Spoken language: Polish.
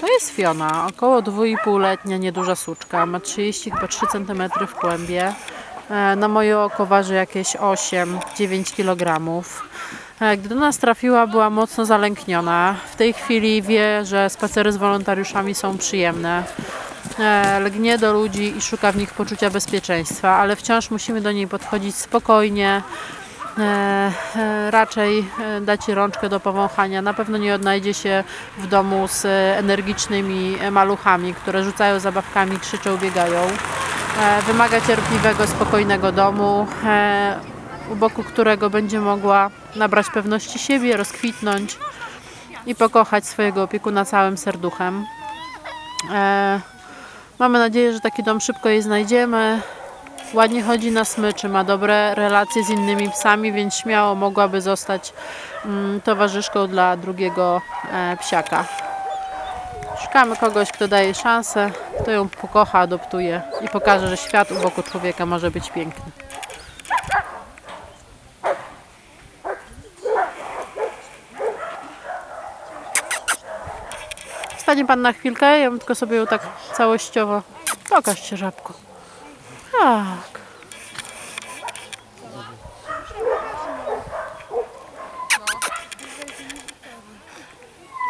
To jest Fiona, około 2,5-letnia, nieduża suczka. Ma 30 chyba 3 cm w kłębie. E, Na moje oko waży jakieś 8-9 kg. E, Gdy do nas trafiła, była mocno zalękniona. W tej chwili wie, że spacery z wolontariuszami są przyjemne. E, Lgnie do ludzi i szuka w nich poczucia bezpieczeństwa, ale wciąż musimy do niej podchodzić spokojnie, raczej e, dać jej rączkę do powąchania. Na pewno nie odnajdzie się w domu z e, energicznymi e, maluchami, które rzucają zabawkami, krzyczą, biegają. E, Wymaga cierpliwego, spokojnego domu, e, u boku którego będzie mogła nabrać pewności siebie, rozkwitnąć i pokochać swojego opiekuna całym serduchem. E, Mamy nadzieję, że taki dom szybko jej znajdziemy. Ładnie chodzi na smyczy, ma dobre relacje z innymi psami, więc śmiało mogłaby zostać mm, towarzyszką dla drugiego e, psiaka. Szukamy kogoś, kto daje szansę, kto ją pokocha, adoptuje i pokaże, że świat u boku człowieka może być piękny. Stanie pan na chwilkę, ja bym tylko sobie ją tak całościowo. Pokaż się żabko. Tak.